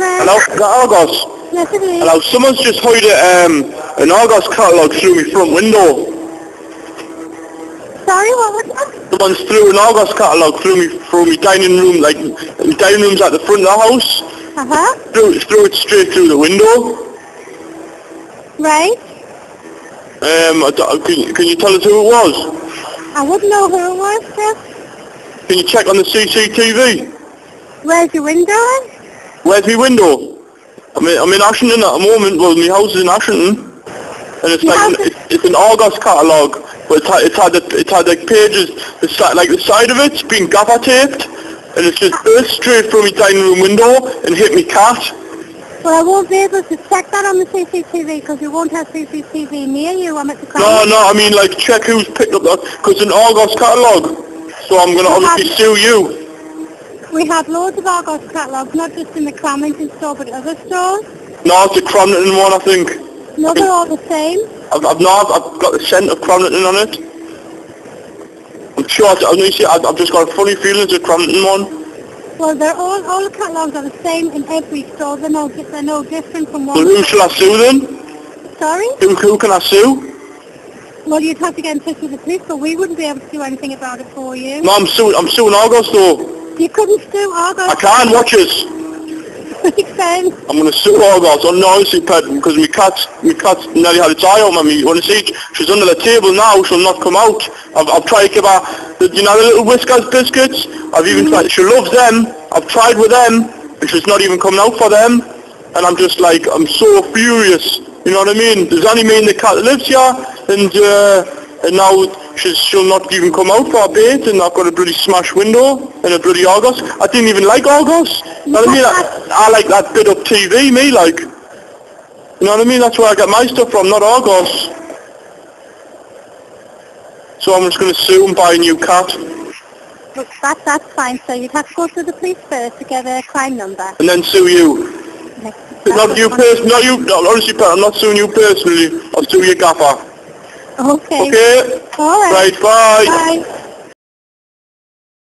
Hello is that Argos? Yes, it is. Hello, someone's just hid um, an Argos catalogue through my front window. Sorry, what was that? Someone's threw an Argos catalogue through me through my dining room, like my dining room's at the front of the house. Uh-huh. Threw, threw it straight through the window. Right. Um, I can, you- can you tell us who it was? I wouldn't know who it was, sir. Can you check on the CCTV? Where's your window? Where's my window? I'm in, I'm in Ashington at the moment. Well, my house is in Ashington, and it's like an, it's, it's an Argos catalogue, but it's had, it's had the, it's had like pages, the side like the side of it's been gaffer taped, and it's just burst straight through my dining room window and hit me cat. Well, I won't be able to check that on the CCTV because we won't have CCTV near you. I'm at the No, crime. no, no, I mean like check who's picked up that, because it's an Argos catalogue. So I'm gonna obviously sue you. We have loads of Argos catalogues, not just in the Cramlington store, but other stores. No, it's a Cromlington one, I think. No, they're all the same. I've, I've not, I've got the scent of Cromlington on it. I'm sure, I, I, I've I've just got a funny feeling it's a Cromlington one. Well, they're all, all the catalogues are the same in every store. They're no, they're no different from one. Well, who shall I sue then? Sorry? Who, who can I sue? Well, you'd have to get in touch with the police, but we wouldn't be able to do anything about it for you. No, I'm suing, I'm suing Argos though. You couldn't sue Argos. I can't watch us. Makes sense. I'm gonna sue Argos on noisy pet because my cat's, my cat's nearly had its eye out on me. You wanna see, she's under the table now, she'll not come out. I've, I've tried to give her, the, you know the little Whiskas biscuits? I've even tried, she loves them. I've tried with them, and she's not even coming out for them. And I'm just like, I'm so furious. You know what I mean? Does only mean the cat lives here, and, uh, and now she's, she'll not even come out for a bait, and I've got a bloody smash window, and a bloody Argos. I didn't even like Argos. You know what I mean? I, I like that bit of TV, me, like. You know what I mean? That's where I get my stuff from, not Argos. So I'm just going to sue and buy a new cat. Look, that, that's fine. So you'd have to go to the police first to get a crime number. and then sue you. Not you personally, not you, no, honestly, I'm not suing you personally. I'll sue your gaffer. Okay. Okay? All right. Right, bye. Bye.